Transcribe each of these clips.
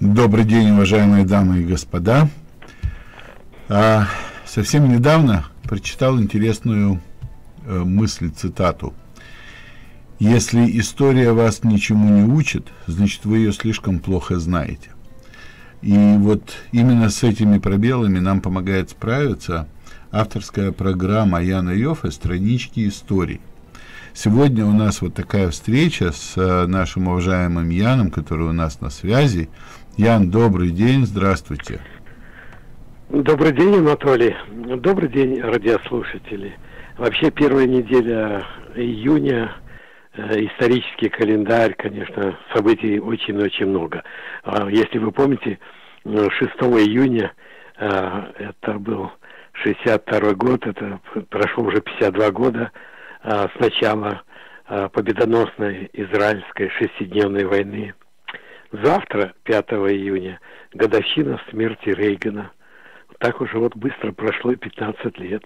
Добрый день, уважаемые дамы и господа. А, совсем недавно прочитал интересную э, мысль, цитату. Если история вас ничему не учит, значит вы ее слишком плохо знаете. И вот именно с этими пробелами нам помогает справиться авторская программа Яна Йофа «Странички истории». Сегодня у нас вот такая встреча с э, нашим уважаемым Яном, который у нас на связи. Ян, добрый день, здравствуйте. Добрый день, Анатолий. Добрый день, радиослушатели. Вообще первая неделя июня, исторический календарь, конечно, событий очень-очень много. Э, если вы помните, 6 июня, э, это был 62 год, это прошло уже 52 года э, с начала э, победоносной израильской шестидневной войны – Завтра, 5 июня, годовщина смерти Рейгана. Так уже вот быстро прошло 15 лет.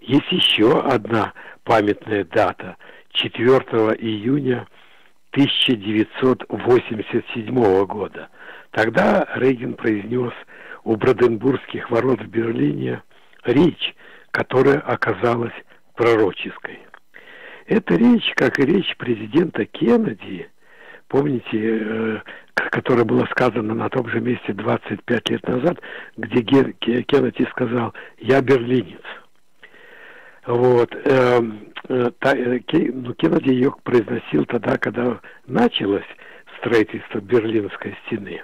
Есть еще одна памятная дата. 4 июня 1987 года. Тогда Рейган произнес у Броденбургских ворот в Берлине речь, которая оказалась пророческой. Эта речь, как и речь президента Кеннеди, помните, э, которое было сказано на том же месте 25 лет назад, где Кеннеди сказал «Я берлинец». Вот. Э, э, та, э, ну, Кеннеди ее произносил тогда, когда началось строительство Берлинской стены.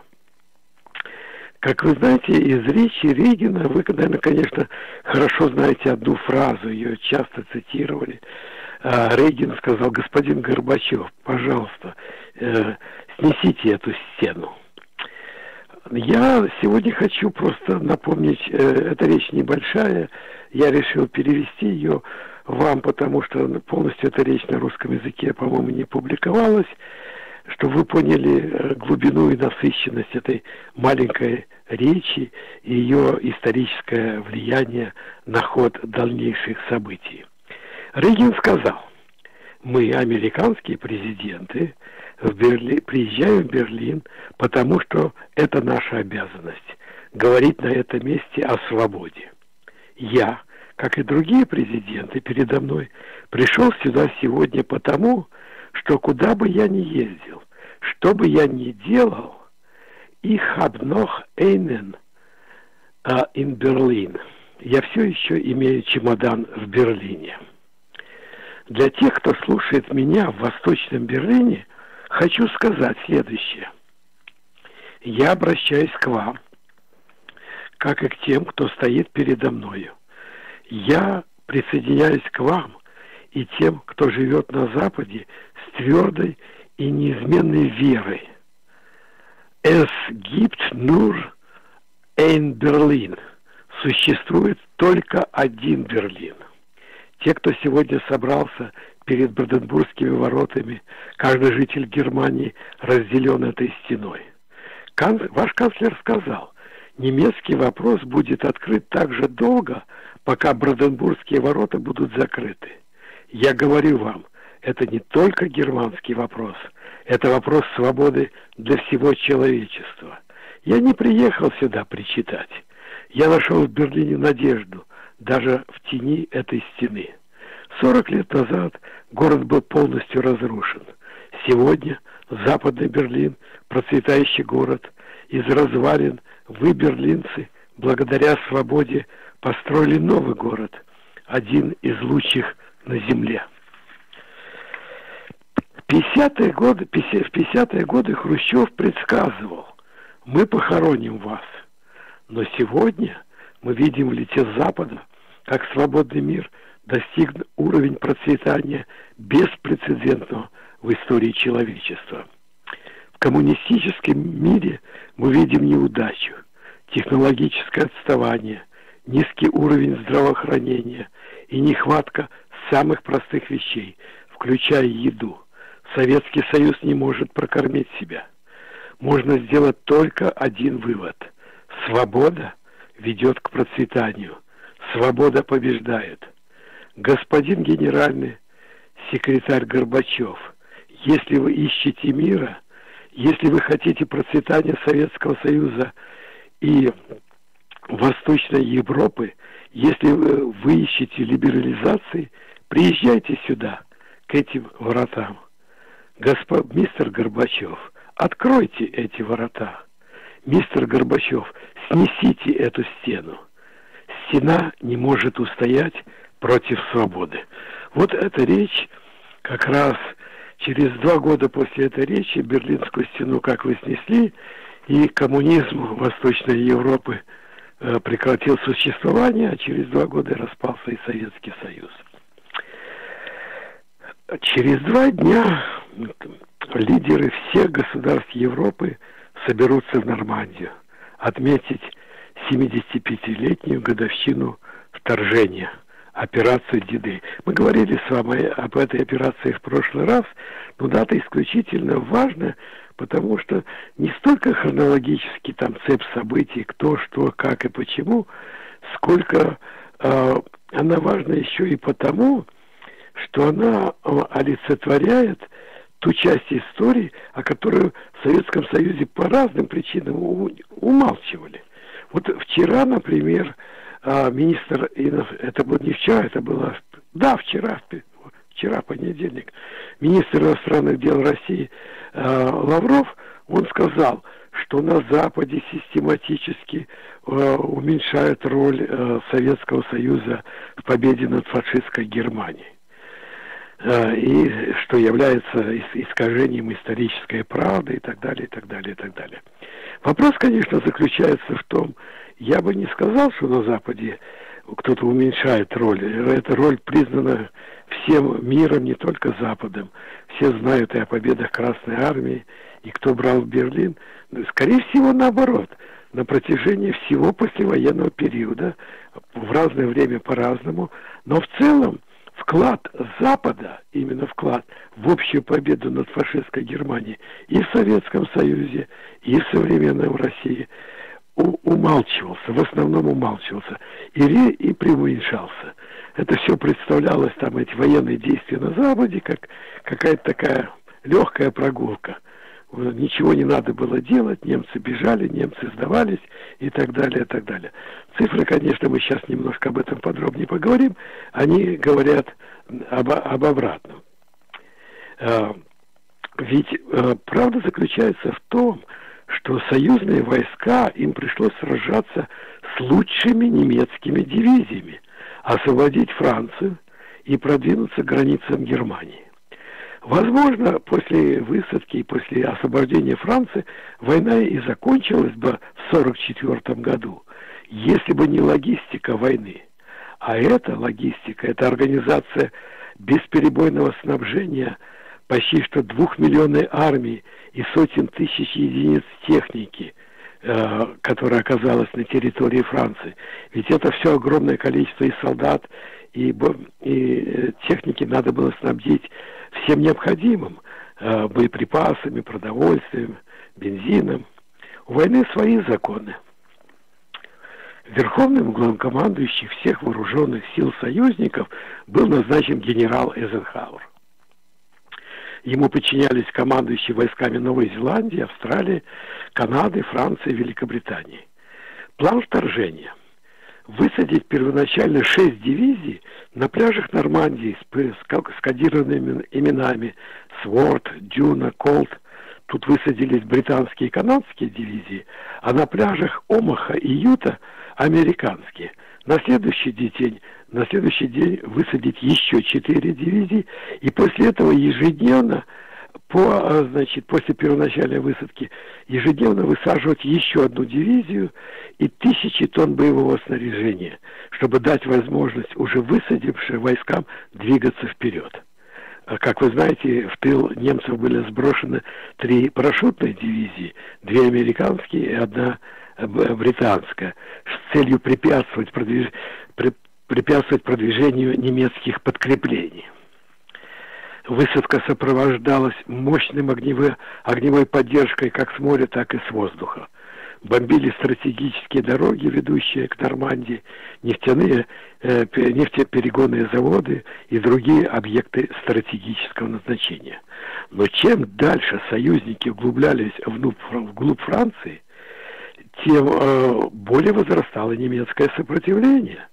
Как вы знаете, из речи Регина, вы, наверное, конечно, хорошо знаете одну фразу, ее часто цитировали. А, Рейгин сказал, господин Горбачев, пожалуйста, э, снесите эту стену. Я сегодня хочу просто напомнить, э, эта речь небольшая, я решил перевести ее вам, потому что полностью эта речь на русском языке, по-моему, не публиковалась, чтобы вы поняли э, глубину и насыщенность этой маленькой речи и ее историческое влияние на ход дальнейших событий. Рейгин сказал, мы, американские президенты, в Берли... приезжаем в Берлин, потому что это наша обязанность говорить на этом месте о свободе. Я, как и другие президенты передо мной, пришел сюда сегодня потому, что куда бы я ни ездил, что бы я ни делал, noch einen uh, in Berlin. Я все еще имею чемодан в Берлине. Для тех, кто слушает меня в Восточном Берлине – хочу сказать следующее. Я обращаюсь к вам, как и к тем, кто стоит передо мною. Я присоединяюсь к вам и тем, кто живет на Западе с твердой и неизменной верой. Es gibt nur ein Berlin. Существует только один Берлин. Те, кто сегодня собрался перед Бранденбургскими воротами, каждый житель Германии разделен этой стеной. Ваш канцлер сказал, немецкий вопрос будет открыт так же долго, пока Бранденбургские ворота будут закрыты. Я говорю вам, это не только германский вопрос, это вопрос свободы для всего человечества. Я не приехал сюда причитать. Я нашел в Берлине надежду, даже в тени этой стены. Сорок лет назад город был полностью разрушен. Сегодня Западный Берлин, процветающий город, из развалин вы, берлинцы, благодаря свободе построили новый город, один из лучших на земле. В 50-е годы, в 50-е годы Хрущев предсказывал, мы похороним вас. Но сегодня мы видим в лице Запада, как свободный мир – достиг уровень процветания беспрецедентного в истории человечества. В коммунистическом мире мы видим неудачу, технологическое отставание, низкий уровень здравоохранения и нехватка самых простых вещей, включая еду. Советский Союз не может прокормить себя. можно сделать только один вывод. Свобода ведет к процветанию. Свобода побеждает. Господин генеральный секретарь Горбачев, если вы ищете мира, если вы хотите процветания Советского Союза и Восточной Европы, если вы, вы ищете либерализации, приезжайте сюда, к этим воротам. Господ, мистер Горбачев, откройте эти ворота. Мистер Горбачев, снесите эту стену. Стена не может устоять против свободы. Вот эта речь как раз через два года после этой речи Берлинскую стену, как вы снесли, и коммунизм Восточной Европы э, прекратил существование, а через два года распался и Советский Союз. Через два дня лидеры всех государств Европы соберутся в Нормандию отметить 75-летнюю годовщину вторжения – операцию Диды. Мы говорили с вами об этой операции в прошлый раз, но дата исключительно важна, потому что не столько хронологически там цепь событий, кто, что, как и почему, сколько э, она важна еще и потому, что она э, олицетворяет ту часть истории, о которой в Советском Союзе по разным причинам умалчивали. Вот вчера, например, а, министр, это было не вчера, это было, да, вчера, вчера, понедельник, министр иностранных дел России э, Лавров, он сказал, что на Западе систематически э, уменьшают роль э, Советского Союза в победе над фашистской Германией. Э, и что является искажением исторической правды и так далее, и так далее, и так далее. Вопрос, конечно, заключается в том, я бы не сказал, что на Западе кто-то уменьшает роль. Эта роль признана всем миром, не только Западом. Все знают и о победах Красной Армии, и кто брал Берлин. Скорее всего, наоборот. На протяжении всего послевоенного периода, в разное время по-разному, но в целом вклад Запада, именно вклад в общую победу над фашистской Германией и в Советском Союзе, и в современной России – умалчивался, в основном умалчивался, и, ре, и преуменьшался. Это все представлялось, там, эти военные действия на Западе, как какая-то такая легкая прогулка. Ничего не надо было делать, немцы бежали, немцы сдавались и так далее, и так далее. Цифры, конечно, мы сейчас немножко об этом подробнее поговорим, они говорят об, об обратном. А, ведь а, правда заключается в том, что союзные войска им пришлось сражаться с лучшими немецкими дивизиями, освободить Францию и продвинуться к границам Германии. Возможно, после высадки и после освобождения Франции война и закончилась бы в 1944 году, если бы не логистика войны. А эта логистика, это организация бесперебойного снабжения почти что двухмиллионной армии и сотен тысяч единиц техники, э, которая оказалась на территории Франции. Ведь это все огромное количество и солдат, и, и э, техники надо было снабдить всем необходимым, э, боеприпасами, продовольствием, бензином. У войны свои законы. Верховным главнокомандующим всех вооруженных сил союзников был назначен генерал Эйзенхауэр. Ему подчинялись командующие войсками Новой Зеландии, Австралии, Канады, Франции, Великобритании. План вторжения. Высадить первоначально шесть дивизий на пляжах Нормандии с кодированными именами Сворд, Дюна, Колт. Тут высадились британские и канадские дивизии, а на пляжах Омаха и Юта американские. На следующий день на следующий день высадить еще четыре дивизии, и после этого ежедневно по, а, значит, после первоначальной высадки ежедневно высаживать еще одну дивизию и тысячи тонн боевого снаряжения, чтобы дать возможность уже высадившим войскам двигаться вперед. А, как вы знаете, в тыл немцев были сброшены три парашютные дивизии, две американские и одна э, британская, с целью препятствовать продвиж препятствовать продвижению немецких подкреплений. Высадка сопровождалась мощным огневой, огневой поддержкой как с моря, так и с воздуха. Бомбили стратегические дороги, ведущие к Нормандии, нефтяные, э, нефтеперегонные заводы и другие объекты стратегического назначения. Но чем дальше союзники углублялись вглубь, вглубь Франции, тем э, более возрастало немецкое сопротивление.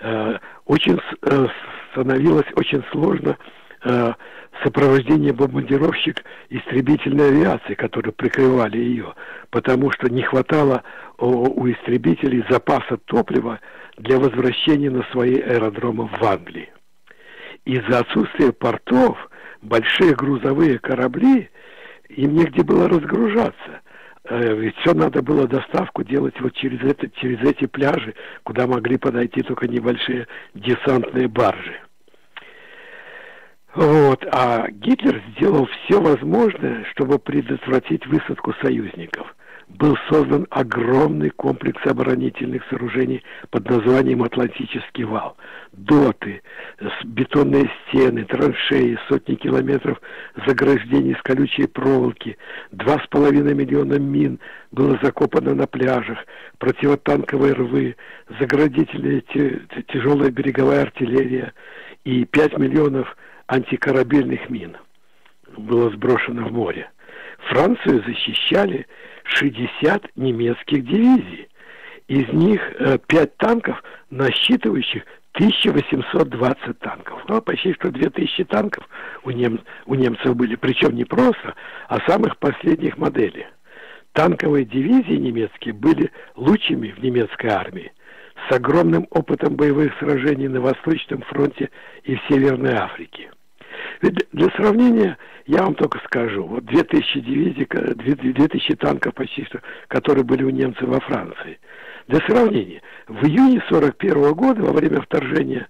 Э, очень э, становилось очень сложно э, сопровождение бомбардировщик истребительной авиации, которые прикрывали ее, потому что не хватало у истребителей запаса топлива для возвращения на свои аэродромы в Англии. Из-за отсутствия портов большие грузовые корабли, им негде было разгружаться. Э, ведь все надо было доставку делать вот через, это, через эти пляжи, куда могли подойти только небольшие десантные баржи. Вот. А Гитлер сделал все возможное, чтобы предотвратить высадку союзников. Был создан огромный комплекс оборонительных сооружений под названием Атлантический вал. Доты, бетонные стены, траншеи, сотни километров заграждений с колючей проволоки, два с половиной миллиона мин было закопано на пляжах, противотанковые рвы, заградительная тяжелая береговая артиллерия и пять миллионов антикорабельных мин было сброшено в море. Францию защищали 60 немецких дивизий. Из них 5 э, танков, насчитывающих 1820 танков. Ну, почти что 2000 танков у, нем, у немцев были. Причем не просто, а самых последних моделей. Танковые дивизии немецкие были лучшими в немецкой армии с огромным опытом боевых сражений на Восточном фронте и в Северной Африке. Ведь для сравнения я вам только скажу, вот 2000 дивизий, 2000 танков почти что, которые были у немцев во Франции. Для сравнения, в июне 41 года, во время вторжения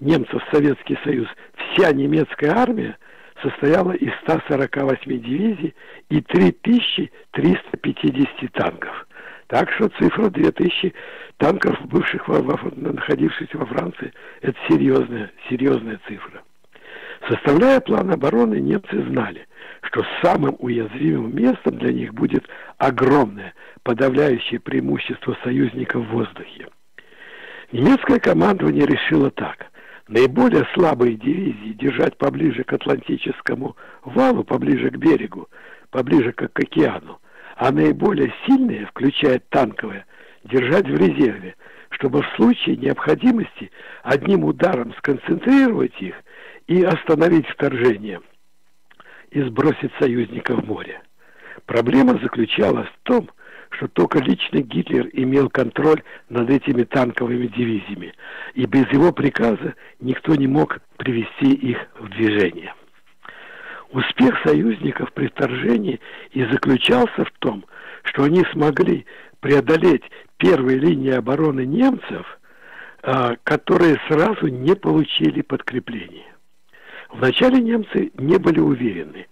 немцев в Советский Союз, вся немецкая армия состояла из 148 дивизий и 3350 танков. Так что цифра 2000 танков, бывших, во, во, находившихся во Франции, это серьезная, серьезная цифра. Составляя план обороны, немцы знали, что самым уязвимым местом для них будет огромное подавляющее преимущество союзников в воздухе. Немецкое командование решило так. Наиболее слабые дивизии держать поближе к Атлантическому валу, поближе к берегу, поближе к, к океану, а наиболее сильные, включая танковые, держать в резерве, чтобы в случае необходимости одним ударом сконцентрировать их – и остановить вторжение и сбросить союзников в море. Проблема заключалась в том, что только лично Гитлер имел контроль над этими танковыми дивизиями, и без его приказа никто не мог привести их в движение. Успех союзников при вторжении и заключался в том, что они смогли преодолеть первые линии обороны немцев, а, которые сразу не получили подкрепления. Вначале немцы не были уверены,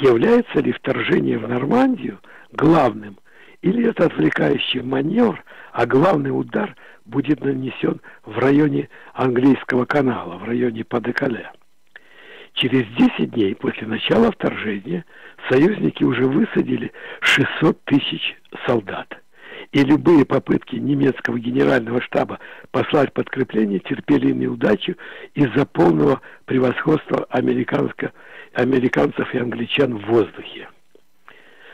является ли вторжение в Нормандию главным, или это отвлекающий маневр, а главный удар будет нанесен в районе английского канала, в районе Падекале. Через 10 дней после начала вторжения союзники уже высадили 600 тысяч солдат и любые попытки немецкого генерального штаба послать подкрепление терпели неудачу из-за полного превосходства американцев и англичан в воздухе.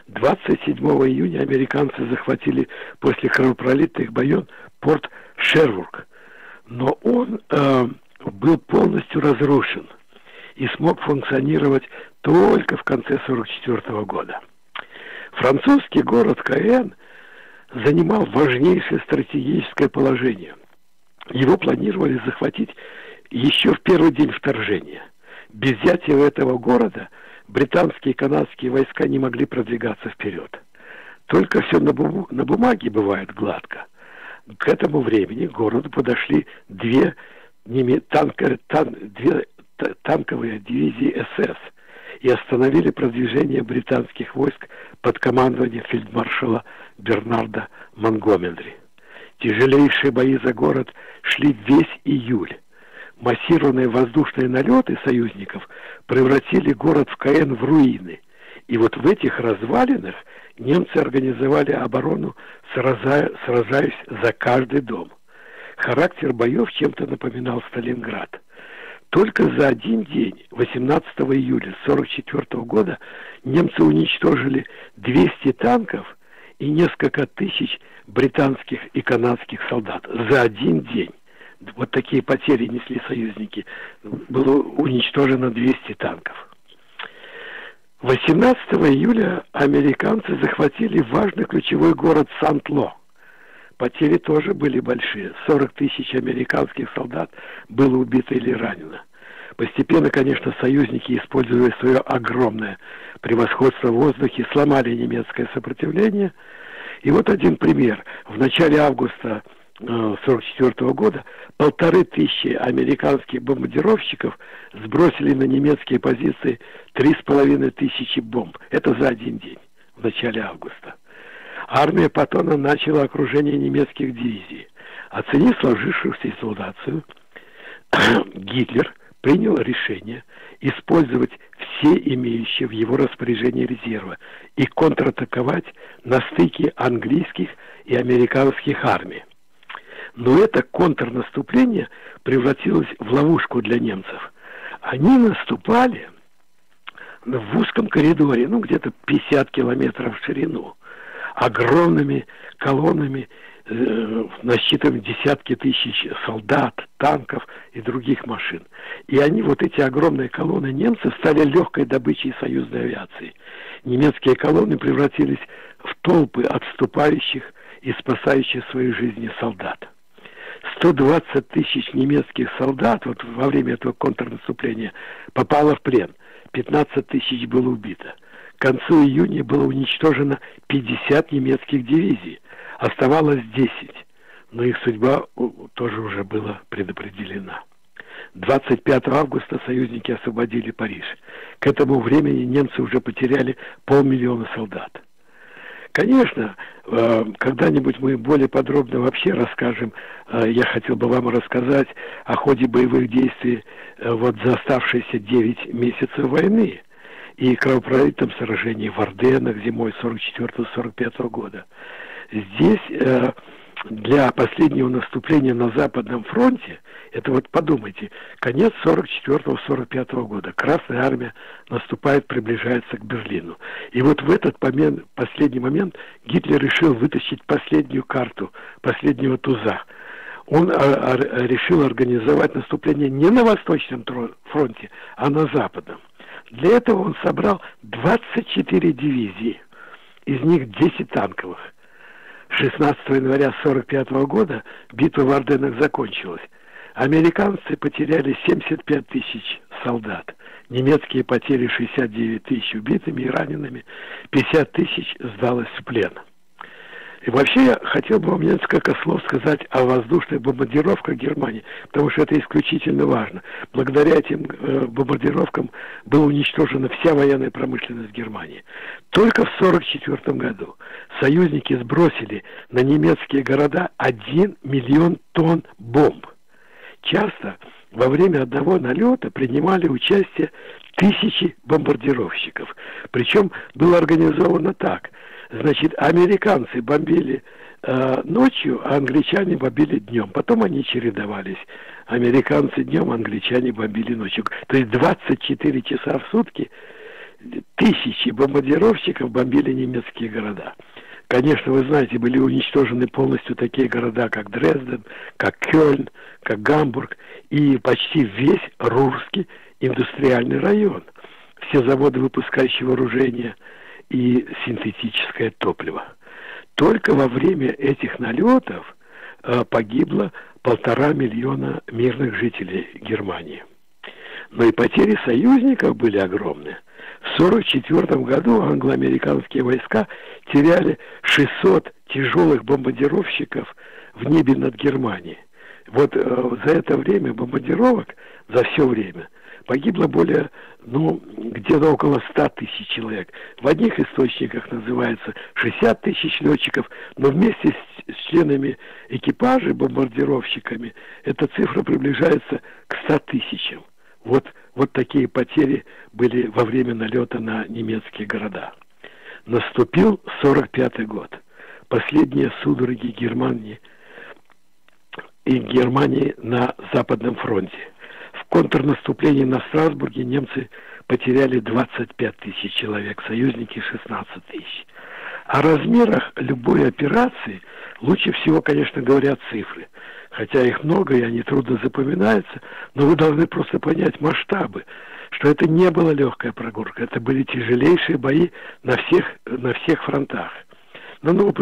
27 июня американцы захватили после кровопролитных боев порт Шервург, но он э, был полностью разрушен и смог функционировать только в конце 1944 года. Французский город Каэн – занимал важнейшее стратегическое положение. Его планировали захватить еще в первый день вторжения. Без взятия этого города британские и канадские войска не могли продвигаться вперед. Только все на, бум на бумаге бывает гладко. К этому времени к городу подошли две, танка, тан, две танковые дивизии СС – и остановили продвижение британских войск под командованием фельдмаршала Бернарда Монгомери. Тяжелейшие бои за город шли весь июль. массированные воздушные налеты союзников превратили город в Каэн в руины. И вот в этих развалинах немцы организовали оборону, сражаясь за каждый дом. Характер боев чем-то напоминал Сталинград. Только за один день, 18 июля 1944 года, немцы уничтожили 200 танков и несколько тысяч британских и канадских солдат за один день. Вот такие потери несли союзники. Было уничтожено 200 танков. 18 июля американцы захватили важный ключевой город Сант-Ло. Потери тоже были большие. 40 тысяч американских солдат было убито или ранено. Постепенно, конечно, союзники, используя свое огромное превосходство в воздухе, сломали немецкое сопротивление. И вот один пример. В начале августа 1944 э, года полторы тысячи американских бомбардировщиков сбросили на немецкие позиции три с половиной тысячи бомб. Это за один день, в начале августа. Армия Паттона начала окружение немецких дивизий. Оценив сложившуюся ситуацию, Гитлер принял решение использовать все имеющие в его распоряжении резервы и контратаковать на стыке английских и американских армий. Но это контрнаступление превратилось в ловушку для немцев. Они наступали в узком коридоре, ну где-то 50 километров в ширину, огромными колоннами, э, насчитываем десятки тысяч солдат, танков и других машин. И они, вот эти огромные колонны немцев, стали легкой добычей союзной авиации. Немецкие колонны превратились в толпы отступающих и спасающих свои жизни солдат. 120 тысяч немецких солдат вот во время этого контрнаступления попало в плен. 15 тысяч было убито. К концу июня было уничтожено 50 немецких дивизий. Оставалось 10. Но их судьба тоже уже была предопределена. 25 августа союзники освободили Париж. К этому времени немцы уже потеряли полмиллиона солдат. Конечно, э, когда-нибудь мы более подробно вообще расскажем, э, я хотел бы вам рассказать о ходе боевых действий э, вот за оставшиеся 9 месяцев войны и кровопролитном сражении в Орденах зимой 44-45 года. Здесь для последнего наступления на Западном фронте, это вот подумайте, конец 44-45 года, Красная Армия наступает, приближается к Берлину. И вот в этот момент, последний момент Гитлер решил вытащить последнюю карту, последнего туза. Он а, а, решил организовать наступление не на Восточном фронте, а на Западном. Для этого он собрал 24 дивизии, из них 10 танковых. 16 января 1945 года битва в Орденах закончилась. Американцы потеряли 75 тысяч солдат. Немецкие потери 69 тысяч убитыми и ранеными. 50 тысяч сдалось в плен. И вообще я хотел бы вам несколько слов сказать о воздушных бомбардировках Германии, потому что это исключительно важно. Благодаря этим э, бомбардировкам была уничтожена вся военная промышленность Германии. Только в 1944 году союзники сбросили на немецкие города 1 миллион тонн бомб. Часто во время одного налета принимали участие тысячи бомбардировщиков. Причем было организовано так – Значит, американцы бомбили э, ночью, а англичане бомбили днем. Потом они чередовались. Американцы днем, англичане бомбили ночью. То есть 24 часа в сутки тысячи бомбардировщиков бомбили немецкие города. Конечно, вы знаете, были уничтожены полностью такие города, как Дрезден, как Кёльн, как Гамбург и почти весь Рурский индустриальный район. Все заводы, выпускающие вооружения – и синтетическое топливо. Только во время этих налетов э, погибло полтора миллиона мирных жителей Германии. Но и потери союзников были огромные. В 1944 году англо-американские войска теряли 600 тяжелых бомбардировщиков в небе над Германией. Вот э, за это время бомбардировок, за все время, погибло более, ну, где-то около 100 тысяч человек. В одних источниках называется 60 тысяч летчиков, но вместе с, с членами экипажа, бомбардировщиками, эта цифра приближается к 100 тысячам. Вот, вот такие потери были во время налета на немецкие города. Наступил 45 год. Последние судороги Германии и Германии на Западном фронте. Контрнаступлении на Страсбурге немцы потеряли 25 тысяч человек, союзники 16 тысяч. О размерах любой операции лучше всего, конечно, говорят цифры. Хотя их много, и они трудно запоминаются, но вы должны просто понять масштабы, что это не была легкая прогулка, это были тяжелейшие бои на всех, на всех фронтах. Но, ну,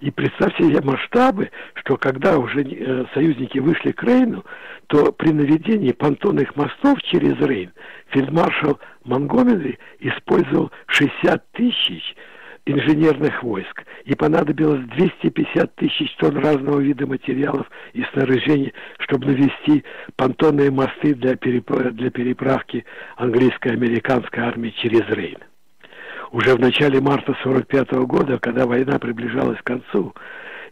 и представьте себе масштабы, что когда уже э, союзники вышли к Рейну, то при наведении понтонных мостов через Рейн фельдмаршал Монгомери использовал 60 тысяч инженерных войск, и понадобилось 250 тысяч тонн разного вида материалов и снаряжения, чтобы навести понтонные мосты для, переправ... для переправки английской и американской армии через Рейн. Уже в начале марта 45 года, когда война приближалась к концу,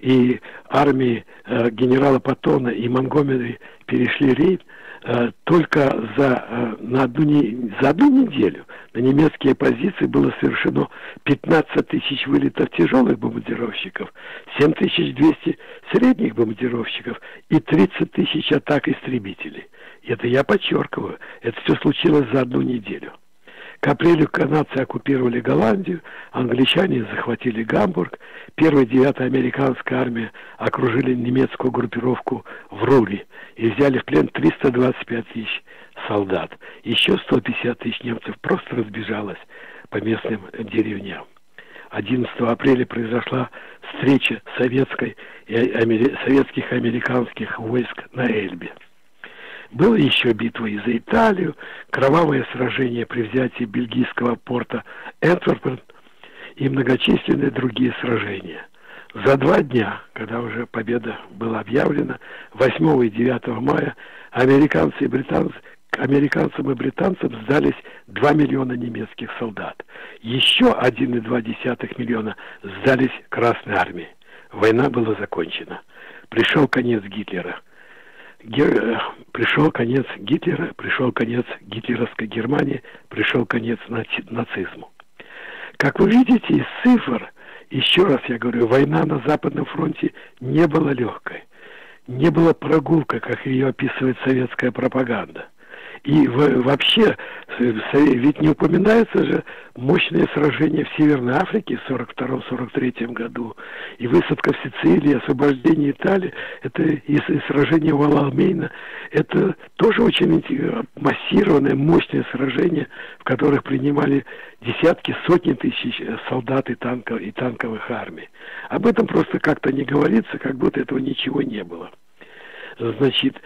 и армии э, генерала Паттона и Монгомери перешли Рейн, Э, только за, э, на одну, не, за одну неделю на немецкие позиции было совершено 15 тысяч вылетов тяжелых бомбардировщиков, 7200 средних бомбардировщиков и 30 тысяч атак истребителей. Это я подчеркиваю, это все случилось за одну неделю. К апрелю канадцы оккупировали Голландию, англичане захватили Гамбург, первая девятая американская армия окружили немецкую группировку в Рули и взяли в плен 325 тысяч солдат. Еще 150 тысяч немцев просто разбежалось по местным деревням. 11 апреля произошла встреча советской и амери... советских и американских войск на Эльбе. Была еще битва и за Италию, кровавое сражение при взятии бельгийского порта Энтверпен и многочисленные другие сражения. За два дня, когда уже победа была объявлена, 8 и 9 мая, американцы и британцы, американцам и британцам сдались 2 миллиона немецких солдат. Еще 1,2 миллиона сдались Красной армии. Война была закончена. Пришел конец Гитлера. Пришел конец Гитлера, пришел конец гитлеровской Германии, пришел конец наци... нацизму. Как вы видите из цифр, еще раз я говорю, война на Западном фронте не была легкой. Не была прогулка, как ее описывает советская пропаганда. И вообще, ведь не упоминается же мощное сражение в Северной Африке в 42-43 году, и высадка в Сицилии, освобождение Италии, это и, сражение у Аламейна, это тоже очень массированное, мощное сражение, в которых принимали десятки, сотни тысяч солдат и танков, и танковых армий. Об этом просто как-то не говорится, как будто этого ничего не было. Значит,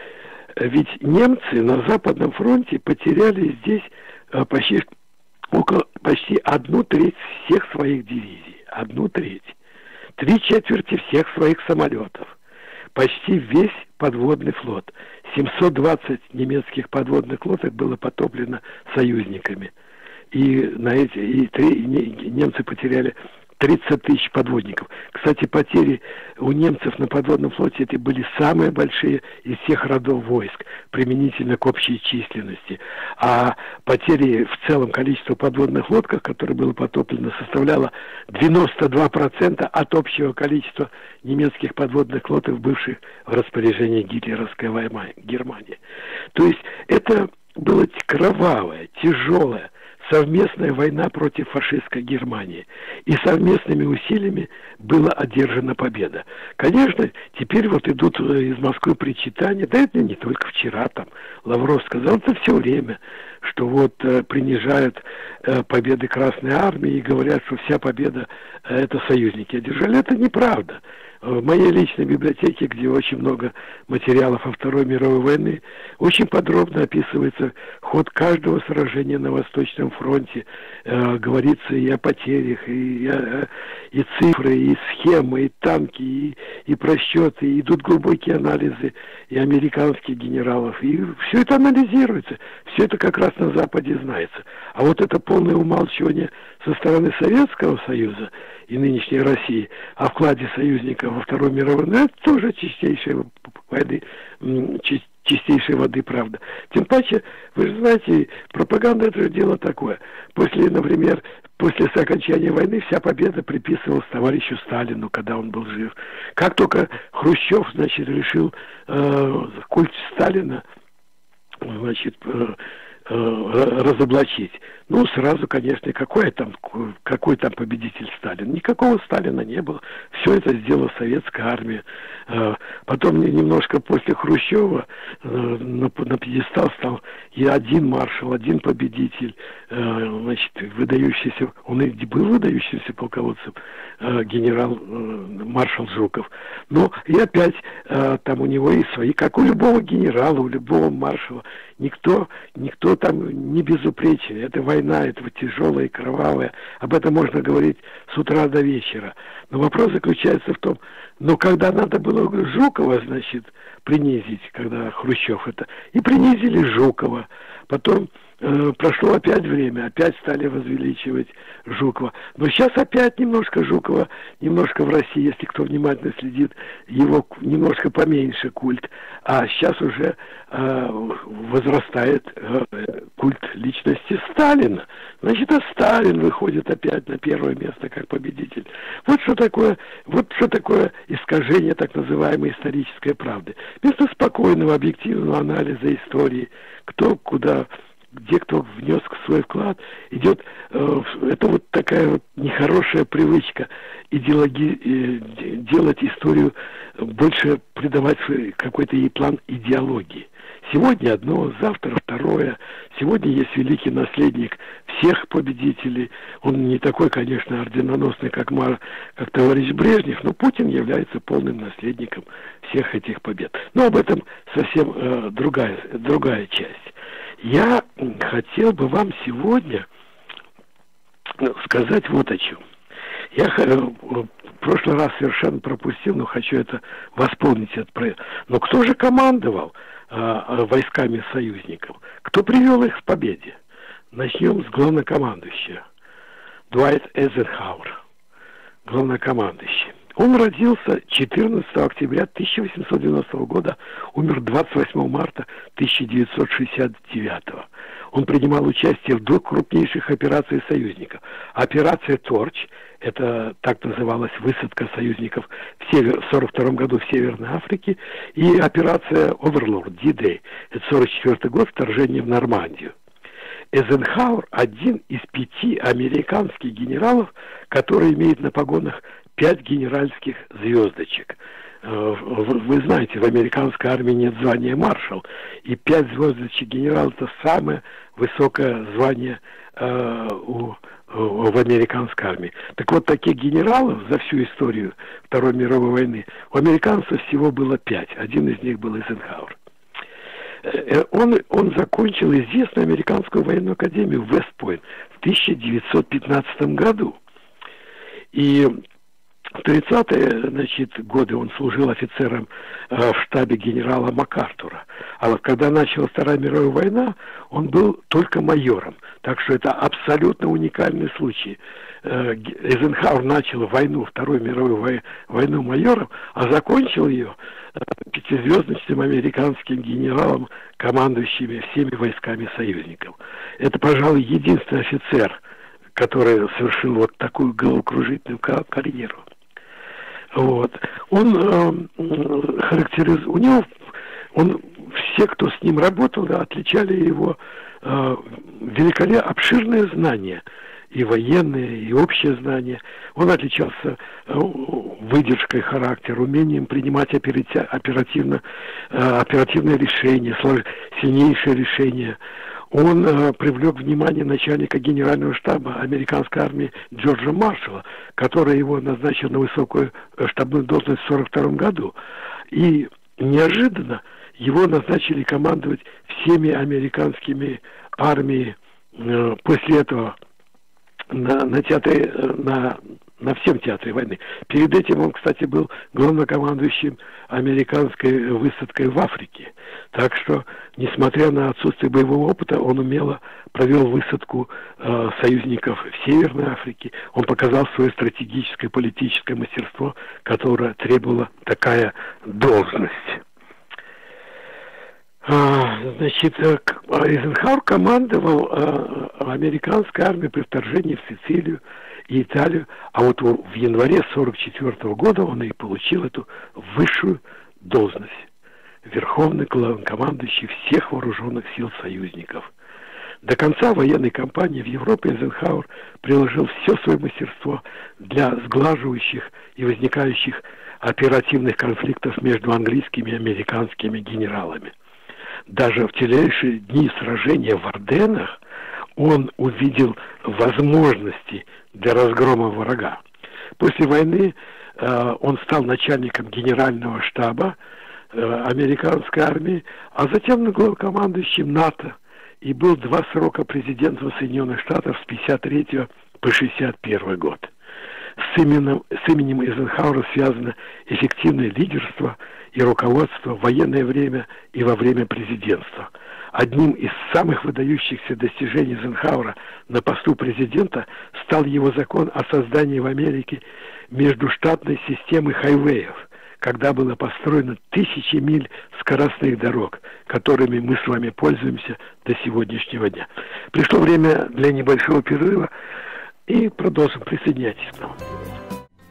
ведь немцы на Западном фронте потеряли здесь э, почти, около, почти одну треть всех своих дивизий. Одну треть. Три четверти всех своих самолетов. Почти весь подводный флот. 720 немецких подводных лодок было потоплено союзниками. И на эти и три, и немцы потеряли 30 тысяч подводников. Кстати, потери у немцев на подводном флоте это были самые большие из всех родов войск, применительно к общей численности. А потери в целом количество подводных лодок, которое было потоплено, составляло 92% от общего количества немецких подводных лодок, бывших в распоряжении гитлеровской Германии. То есть это было кровавое, тяжелое, совместная война против фашистской Германии. И совместными усилиями была одержана победа. Конечно, теперь вот идут э, из Москвы причитания, да это не только вчера там, Лавров сказал, это все время, что вот э, принижают э, победы Красной Армии и говорят, что вся победа это союзники одержали. Это неправда. В моей личной библиотеке, где очень много материалов о Второй мировой войны, очень подробно описывается ход каждого сражения на Восточном фронте. Э, говорится и о потерях, и, и, и цифры, и схемы, и танки, и, и просчеты, и идут глубокие анализы и американских генералов. И все это анализируется. Все это как раз на Западе знается. А вот это полное умалчивание со стороны Советского Союза и нынешней России о вкладе союзников во Вторую мировую войну, это тоже чистейшая войны, чистейшей воды правда. Тем паче, вы же знаете, пропаганда это же дело такое. После, например, после окончания войны вся победа приписывалась товарищу Сталину, когда он был жив. Как только Хрущев, значит, решил э, культ Сталина, значит, Э, разоблачить. Ну, сразу, конечно, какой там, какой там победитель Сталин? Никакого Сталина не было. Все это сделала советская армия. Э, потом немножко после Хрущева э, на пьедестал стал и один маршал, один победитель, значит, выдающийся, он и был выдающимся полководцем, генерал маршал Жуков. Но и опять там у него и свои, как у любого генерала, у любого маршала, никто, никто там не безупречен. Это война, это тяжелая и кровавая. Об этом можно говорить с утра до вечера. Но вопрос заключается в том, но когда надо было Жукова, значит, принизить, когда Хрущев это, и принизили Жукова. Потом э, прошло опять время, опять стали возвеличивать Жукова. Но сейчас опять немножко Жукова, немножко в России, если кто внимательно следит, его немножко поменьше культ. А сейчас уже э, возрастает э, культ личности Сталина. Значит, а Сталин выходит опять на первое место как победитель. Вот что такое, вот что такое искажение так называемой исторической правды. Вместо спокойного, объективного анализа истории, кто куда где кто внес свой вклад, идет, э, это вот такая вот нехорошая привычка идеологи, э, делать историю, больше придавать какой-то ей план идеологии. Сегодня одно, завтра второе. Сегодня есть великий наследник всех победителей. Он не такой, конечно, орденоносный, как, Мар, как товарищ Брежнев, но Путин является полным наследником всех этих побед. Но об этом совсем э, другая, другая часть. Я хотел бы вам сегодня сказать вот о чем. Я э, в прошлый раз совершенно пропустил, но хочу это восполнить. Но кто же командовал э, войсками союзников? Кто привел их к победе? Начнем с главнокомандующего. Дуайт Эзенхауэр, главнокомандующий. Он родился 14 октября 1890 года, умер 28 марта 1969. Он принимал участие в двух крупнейших операциях союзников. Операция «Торч» — это так называлась высадка союзников в 1942 году в Северной Африке, и операция «Оверлорд» — D-Day — это 1944 год, вторжение в Нормандию. Эйзенхауэр – один из пяти американских генералов, который имеет на погонах пять генеральских звездочек. Э, вы знаете, в американской армии нет звания маршал, и пять звездочек генерал – это самое высокое звание э, у, в американской армии. Так вот, таких генералов за всю историю Второй мировой войны у американцев всего было пять. Один из них был Эйзенхауэр. Э, он, он закончил известную американскую военную академию Вестпойнт в 1915 году. И в 30-е значит, годы он служил офицером э, в штабе генерала МакАртура. А вот когда началась Вторая мировая война, он был только майором. Так что это абсолютно уникальный случай. Э, Эйзенхауэр начал войну, Вторую мировую войну майором, а закончил ее э, пятизвездочным американским генералом, командующими всеми войсками союзников. Это, пожалуй, единственный офицер, который совершил вот такую головокружительную карьеру. Вот. Он э, характериз... У него... Он... Все, кто с ним работал, отличали его э, великолепно обширные знания и военные, и общее знание. Он отличался э, выдержкой характера, умением принимать оперативно, э, оперативные решения, сильнейшие решения. Он э, привлек внимание начальника генерального штаба американской армии Джорджа Маршалла, который его назначил на высокую э, штабную должность в 1942 году. И неожиданно его назначили командовать всеми американскими армиями. Э, после этого на, на, театре, на на всем театре войны. Перед этим он, кстати, был главнокомандующим американской высадкой в Африке. Так что, несмотря на отсутствие боевого опыта, он умело провел высадку э, союзников в Северной Африке. Он показал свое стратегическое политическое мастерство, которое требовало такая должность. А, значит, Эйзенхауэр командовал э, американской армией при вторжении в Сицилию и Италию, а вот в январе 1944 года он и получил эту высшую должность. Верховный главнокомандующий всех вооруженных сил союзников. До конца военной кампании в Европе Эйзенхауэр приложил все свое мастерство для сглаживающих и возникающих оперативных конфликтов между английскими и американскими генералами. Даже в телейшие дни сражения в Орденах он увидел возможности для разгрома врага. После войны э, он стал начальником генерального штаба э, американской армии, а затем главкомандующим НАТО и был два срока президентом Соединенных Штатов с 53 по 61 год. С именем, с именем Эйзенхауэра связано эффективное лидерство и руководство в военное время и во время президентства – Одним из самых выдающихся достижений Эйзенхауэра на посту президента стал его закон о создании в Америке междуштатной системы хайвеев, когда было построено тысячи миль скоростных дорог, которыми мы с вами пользуемся до сегодняшнего дня. Пришло время для небольшого перерыва и продолжим. Присоединяйтесь к нам.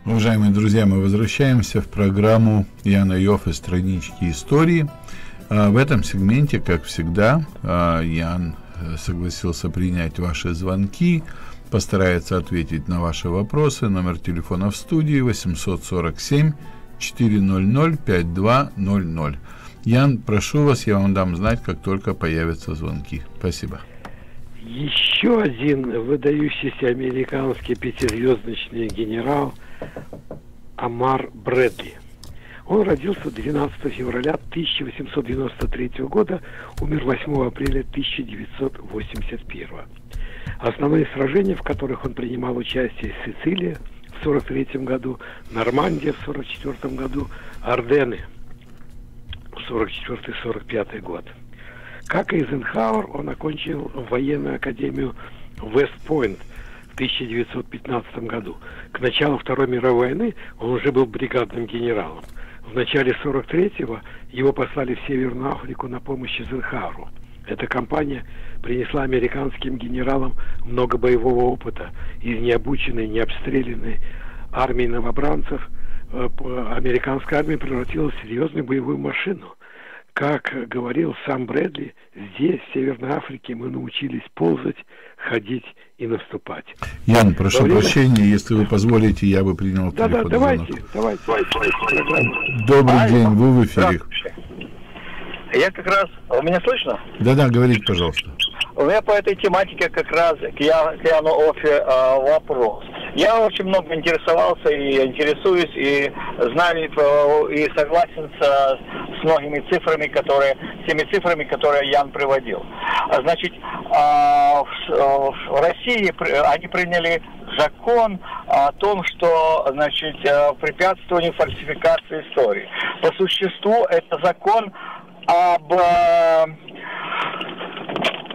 Уважаемые друзья, мы возвращаемся в программу Яна Йоффе «Странички истории». А, в этом сегменте, как всегда, а, Ян э, согласился принять ваши звонки, постарается ответить на ваши вопросы. Номер телефона в студии 847 400 5200. Ян, прошу вас, я вам дам знать, как только появятся звонки. Спасибо. Еще один выдающийся американский пятизвездочный генерал Амар Брэдли – он родился 12 февраля 1893 года, умер 8 апреля 1981. Основные сражения, в которых он принимал участие, Сицилия в 1943 году, Нормандия в 1944 году, Ордены в 1944-1945 год. Как и Эйзенхауэр, он окончил военную академию Вест-Пойнт в 1915 году. К началу Второй мировой войны он уже был бригадным генералом – в начале 43-го его послали в Северную Африку на помощь Эйзенхауэру. Эта кампания принесла американским генералам много боевого опыта. Из необученной, необстрелянной армии новобранцев э, американская армия превратилась в серьезную боевую машину. Как говорил сам Брэдли, здесь, в Северной Африке, мы научились ползать, ходить и наступать. Ян, прошу время... прощения, если вы позволите, я бы принял да, Да, давайте, давайте. Добрый а, день, вы в эфире. Я как раз... У меня слышно? Да-да, говорите, пожалуйста. У меня по этой тематике как раз к, Яну Офе э, вопрос. Я очень много интересовался и интересуюсь, и знаю, и согласен с, с многими цифрами, которые, теми цифрами, которые Ян приводил. Значит, а, в России они приняли закон о том, что значит, э, препятствование фальсификации истории. По существу это закон об э,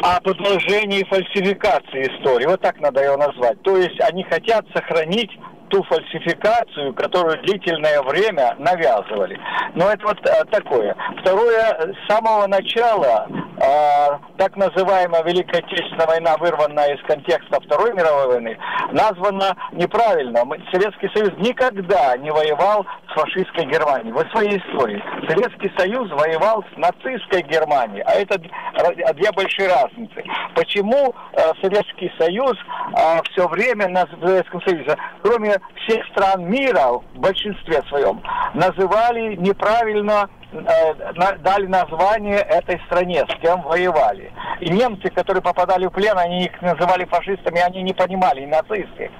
о продолжении фальсификации истории. Вот так надо его назвать. То есть они хотят сохранить ту фальсификацию, которую длительное время навязывали. Но это вот а, такое. Второе, с самого начала а, так называемая Великая Отечественная война, вырванная из контекста Второй мировой войны, названа неправильно. Советский Союз никогда не воевал с фашистской Германией. В своей истории. Советский Союз воевал с нацистской Германией. А это две большие разницы. Почему э, Советский Союз э, все время на Советском Союзе, кроме всех стран мира, в большинстве своем, называли неправильно э, дали название этой стране, с кем воевали. И немцы, которые попадали в плен, они их называли фашистами, они не понимали, нацисты.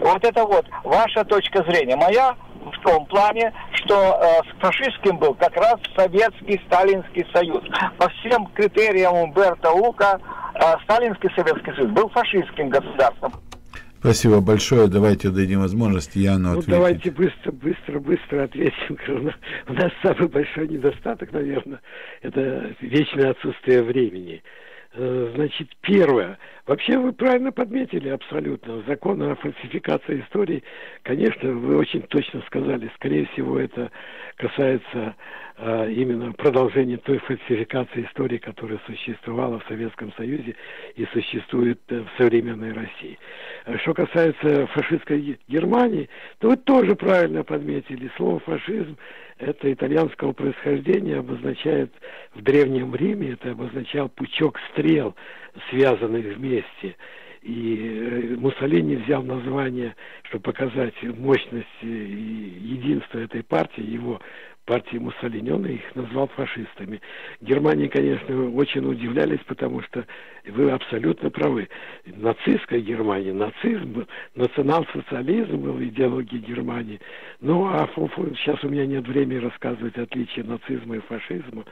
Вот это вот ваша точка зрения. Моя в том плане, что э, с фашистским был как раз Советский Сталинский Союз. По всем критериям Умберто Ука э, Сталинский Советский Союз был фашистским государством. Спасибо большое. Давайте дадим возможность Яну ну, ответить. Давайте быстро, быстро, быстро ответим. У нас самый большой недостаток, наверное, это вечное отсутствие времени. Э, значит, первое. Вообще вы правильно подметили абсолютно. Закон о фальсификации истории, конечно, вы очень точно сказали. Скорее всего, это касается именно продолжения той фальсификации истории, которая существовала в Советском Союзе и существует э, в современной России. А что касается фашистской Германии, то вы тоже правильно подметили. Слово «фашизм» это итальянского происхождения, обозначает в Древнем Риме, это обозначал пучок стрел, связанных вместе. И э, Муссолини взял название, чтобы показать мощность и единство этой партии, его партии Муссолини, он их назвал фашистами. Германии, конечно, очень удивлялись, потому что вы абсолютно правы. Нацистская Германия, нацизм, национал-социализм был идеологией Германии. Ну, а сейчас у меня нет времени рассказывать отличия нацизма и фашизма.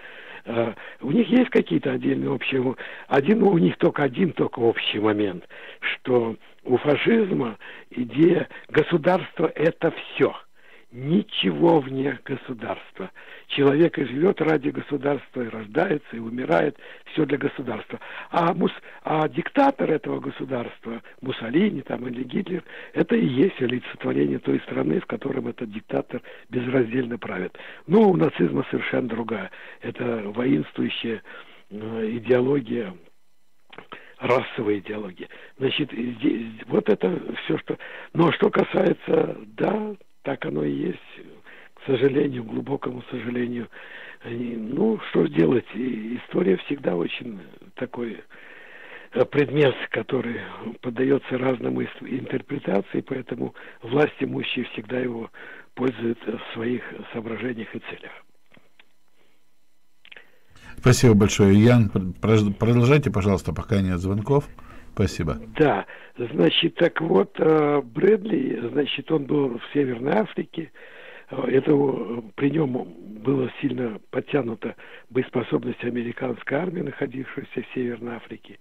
Uh, у них есть какие-то отдельные общие... Один, у них только один только общий момент, что у фашизма идея государства – это все – ничего вне государства. Человек и живет ради государства, и рождается, и умирает, все для государства. А, мус, а диктатор этого государства, Муссолини там, или Гитлер, это и есть олицетворение той страны, в котором этот диктатор безраздельно правит. Но у нацизма совершенно другая. Это воинствующая э, идеология расовая идеология. Значит, здесь, вот это все, что... Но что касается, да, так оно и есть, к сожалению, глубокому сожалению. Ну, что делать, история всегда очень такой э, предмет, который поддается разным интерпретации, поэтому власть имущие всегда его пользуют в своих соображениях и целях. Спасибо большое, Ян. Продолжайте, пожалуйста, пока нет звонков. Спасибо. Да, значит, так вот, э, Брэдли, значит, он был в Северной Африке, э, это при нем было сильно подтянута боеспособность американской армии, находившейся в Северной Африке.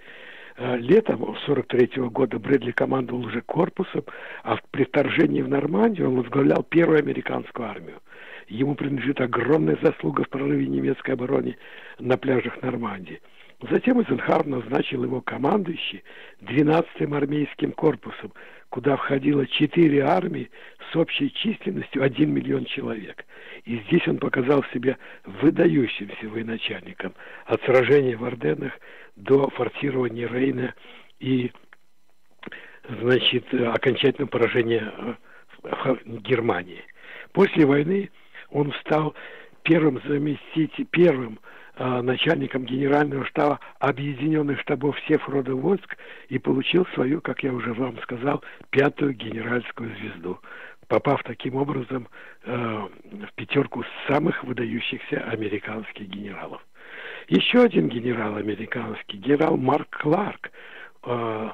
Э, летом 43 -го года Брэдли командовал уже корпусом, а при вторжении в Нормандию он возглавлял первую американскую армию. Ему принадлежит огромная заслуга в прорыве немецкой обороны на пляжах Нормандии. Затем Эйзенхауэр назначил его командующий 12-м армейским корпусом, куда входило четыре армии с общей численностью 1 миллион человек. И здесь он показал себя выдающимся военачальником от сражения в Орденах до форсирования Рейна и значит, окончательного поражения э, Германии. После войны он стал первым заместителем, первым Э, начальником генерального штаба объединенных штабов всех родов войск и получил свою, как я уже вам сказал, пятую генеральскую звезду, попав таким образом э, в пятерку самых выдающихся американских генералов. Еще один генерал американский, генерал Марк Кларк, э,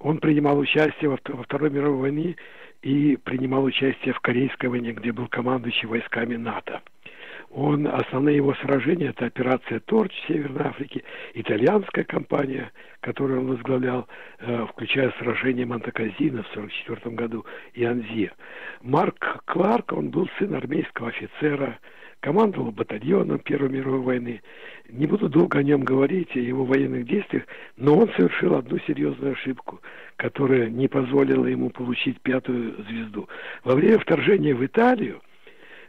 он принимал участие во, во Второй мировой войне и принимал участие в Корейской войне, где был командующий войсками НАТО. Он, основные его сражения, это операция Торч в Северной Африке, итальянская компания, которую он возглавлял, э, включая сражение Монтаказина в 1944 году и Анзир. Марк Кларк, он был сын армейского офицера, командовал батальоном Первой мировой войны. Не буду долго о нем говорить, о его военных действиях, но он совершил одну серьезную ошибку, которая не позволила ему получить пятую звезду. Во время вторжения в Италию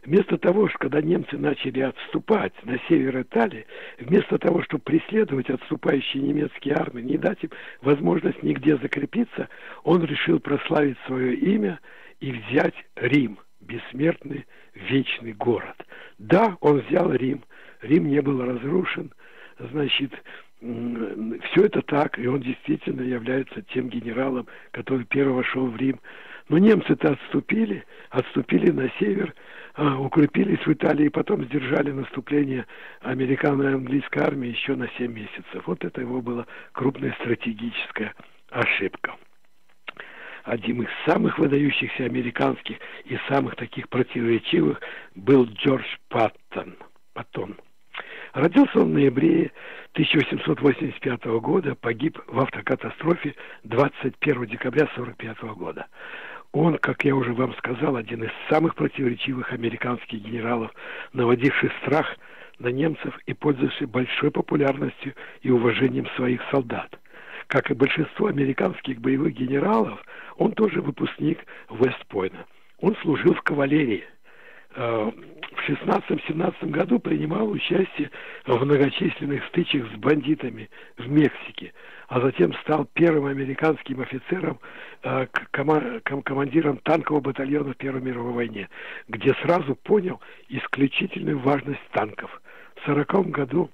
Вместо того, что когда немцы начали отступать на север Италии, вместо того, чтобы преследовать отступающие немецкие армии, не дать им возможность нигде закрепиться, он решил прославить свое имя и взять Рим, бессмертный вечный город. Да, он взял Рим, Рим не был разрушен, значит, все это так, и он действительно является тем генералом, который первый вошел в Рим. Но немцы-то отступили, отступили на север, укрепились в Италии, потом сдержали наступление американской и английской армии еще на 7 месяцев. Вот это его была крупная стратегическая ошибка. Одним из самых выдающихся американских и самых таких противоречивых был Джордж Паттон. Паттон. Родился он в ноябре 1885 года, погиб в автокатастрофе 21 декабря 1945 года. Он, как я уже вам сказал, один из самых противоречивых американских генералов, наводивший страх на немцев и пользовавший большой популярностью и уважением своих солдат. Как и большинство американских боевых генералов, он тоже выпускник Вестпойна. Он служил в кавалерии. Э, в 16-17 году принимал участие в многочисленных стычках с бандитами в Мексике, а затем стал первым американским офицером, э, командиром танкового батальона в Первой мировой войне, где сразу понял исключительную важность танков. В 1940 году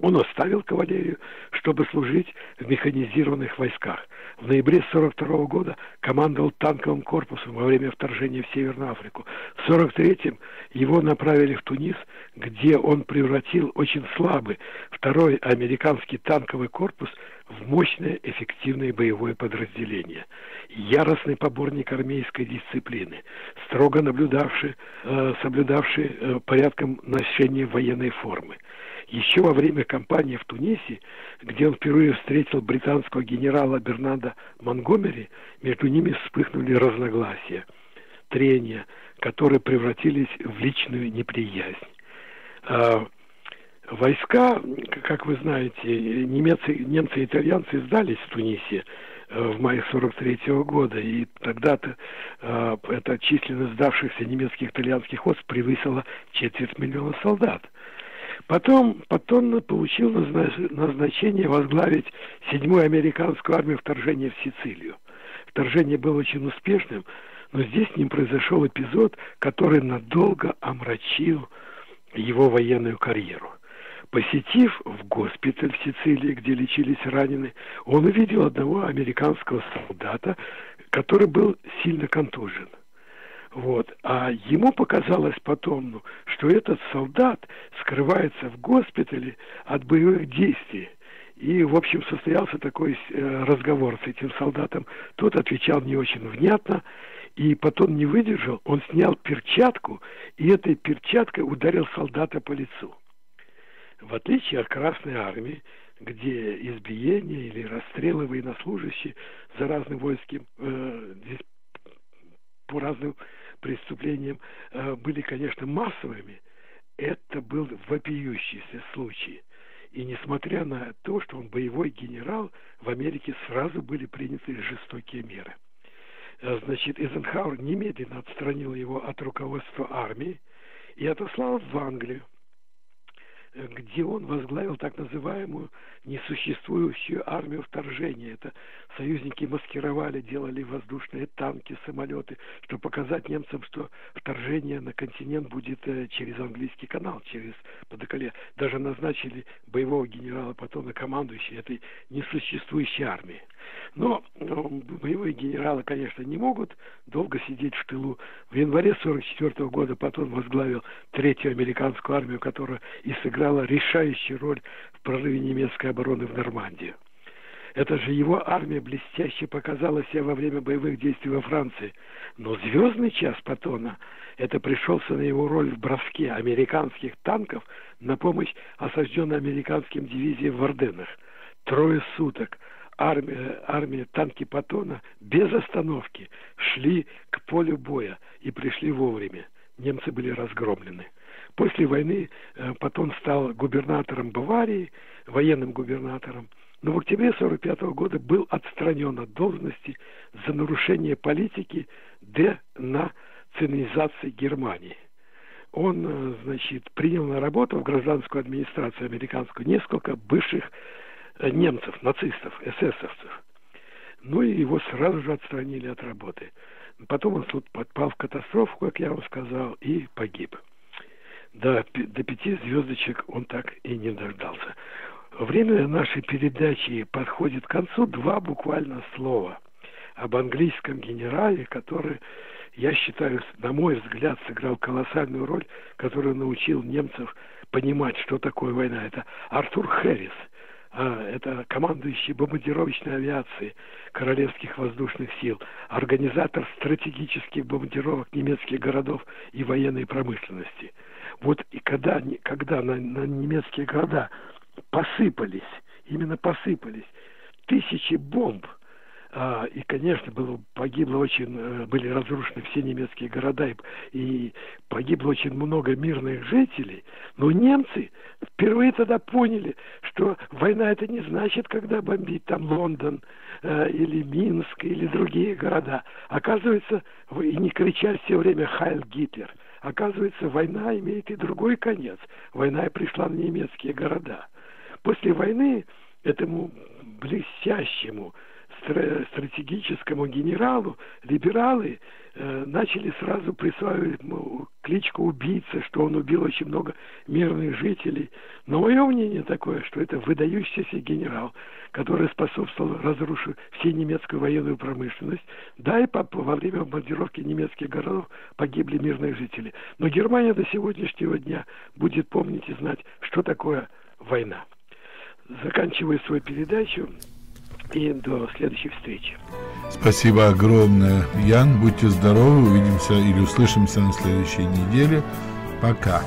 он оставил кавалерию, чтобы служить в механизированных войсках. В ноябре 1942 года командовал танковым корпусом во время вторжения в Северную Африку. В 1943-м его направили в Тунис, где он превратил очень слабый второй американский танковый корпус в мощное эффективное боевое подразделение. Яростный поборник армейской дисциплины, строго наблюдавший, э, соблюдавший э, порядком ношения военной формы. Еще во время кампании в Тунисе, где он впервые встретил британского генерала Бернанда Монгомери, между ними вспыхнули разногласия, трения, которые превратились в личную неприязнь. А, войска, как вы знаете, немцы, немцы и итальянцы сдались в Тунисе э, в мае 43 -го года, и тогда-то э, эта численность сдавшихся немецких итальянских войск превысила четверть миллиона солдат. Потом Паттон получил назначение возглавить седьмую американскую армию вторжения в Сицилию. Вторжение было очень успешным, но здесь с ним произошел эпизод, который надолго омрачил его военную карьеру. Посетив в госпиталь в Сицилии, где лечились раненые, он увидел одного американского солдата, который был сильно контужен – вот. А ему показалось потом, ну, что этот солдат скрывается в госпитале от боевых действий. И, в общем, состоялся такой э, разговор с этим солдатом. Тот отвечал не очень внятно, и потом не выдержал, он снял перчатку, и этой перчаткой ударил солдата по лицу. В отличие от Красной Армии, где избиение или расстрелы военнослужащие за разным войским, э, здесь по разным преступлениям э, были, конечно, массовыми, это был вопиющийся случай. И несмотря на то, что он боевой генерал, в Америке сразу были приняты жестокие меры. Э, значит, Эйзенхауэр немедленно отстранил его от руководства армии и отослал в Англию где он возглавил так называемую несуществующую армию вторжения. Это союзники маскировали, делали воздушные танки, самолеты, чтобы показать немцам, что вторжение на континент будет э, через английский канал, через Подоколе. Даже назначили боевого генерала потом на командующий этой несуществующей армии. Но ну, боевые генералы, конечно, не могут долго сидеть в тылу. В январе 1944 года потом возглавил третью американскую армию, которая и сыграла решающую роль в прорыве немецкой обороны в Нормандию. Это же его армия блестяще показала себя во время боевых действий во Франции. Но звездный час Патона – это пришелся на его роль в броске американских танков на помощь осажденной американским дивизиям в Орденах. Трое суток армия, армия танки Патона без остановки шли к полю боя и пришли вовремя. Немцы были разгромлены. После войны э, Патон стал губернатором Баварии, военным губернатором, но в октябре 1945 года был отстранен от должности за нарушение политики денацинизации Германии. Он, э, значит, принял на работу в гражданскую администрацию американскую несколько бывших немцев, нацистов, эсэсовцев. Ну и его сразу же отстранили от работы. Потом он подпал в катастрофу, как я вам сказал, и погиб. До, до пяти звездочек он так и не дождался. Время нашей передачи подходит к концу. Два буквально слова об английском генерале, который, я считаю, на мой взгляд, сыграл колоссальную роль, который научил немцев понимать, что такое война. Это Артур а, это командующий бомбардировочной авиации Королевских воздушных сил, организатор стратегических бомбардировок немецких городов и военной промышленности. Вот и когда, когда на, на немецкие города посыпались, именно посыпались тысячи бомб, а, и, конечно, было, погибло очень, э, были разрушены все немецкие города, и, и погибло очень много мирных жителей. Но немцы впервые тогда поняли, что война это не значит, когда бомбить там Лондон э, или Минск или другие города. Оказывается, и не кричать все время «Хайль Гитлер». Оказывается, война имеет и другой конец. Война пришла на немецкие города. После войны этому блестящему стратегическому генералу либералы э, начали сразу присваивать ему кличку убийца, что он убил очень много мирных жителей. Но мое мнение такое, что это выдающийся генерал, который способствовал разрушить всю немецкую военную промышленность. Да, и по, во время бомбардировки немецких городов погибли мирные жители. Но Германия до сегодняшнего дня будет помнить и знать, что такое война. Заканчивая свою передачу, и до следующих встреч. Спасибо огромное, Ян. Будьте здоровы. Увидимся или услышимся на следующей неделе. Пока.